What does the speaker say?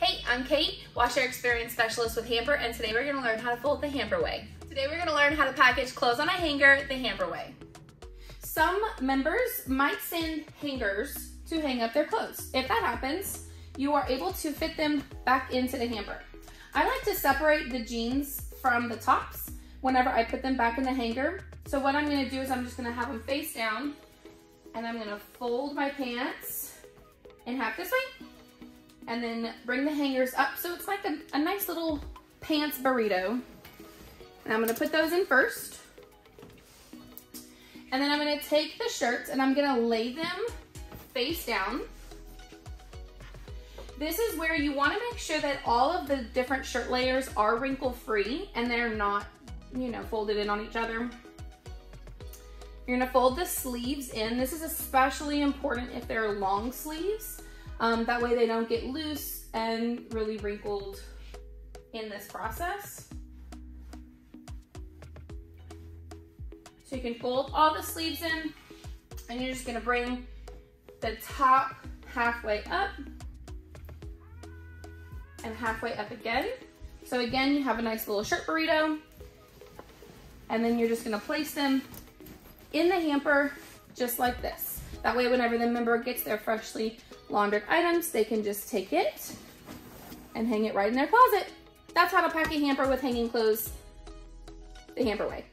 Hey, I'm Kate, washer experience specialist with hampr, and today we're gonna learn how to fold the hampr way. Today we're gonna learn how to package clothes on a hanger the hampr way. Some members might send hangers to hang up their clothes. If that happens, you are able to fit them back into the hamper. I like to separate the jeans from the tops whenever I put them back in the hanger. So what I'm gonna do is I'm just gonna have them face down and I'm gonna fold my pants in half this way and then bring the hangers up so it's like a, a nice little pants burrito. And I'm gonna put those in first. And then I'm gonna take the shirts and I'm gonna lay them face down. This is where you wanna make sure that all of the different shirt layers are wrinkle free and they're not, you know, folded in on each other. You're gonna fold the sleeves in. This is especially important if they're long sleeves. Um, that way they don't get loose and really wrinkled in this process. So you can fold all the sleeves in and you're just gonna bring the top halfway up and halfway up again. So again, you have a nice little shirt burrito and then you're just gonna place them in the hamper just like this. That way, whenever the member gets their freshly laundered items, they can just take it and hang it right in their closet. That's how to pack a hamper with hanging clothes the hampr way.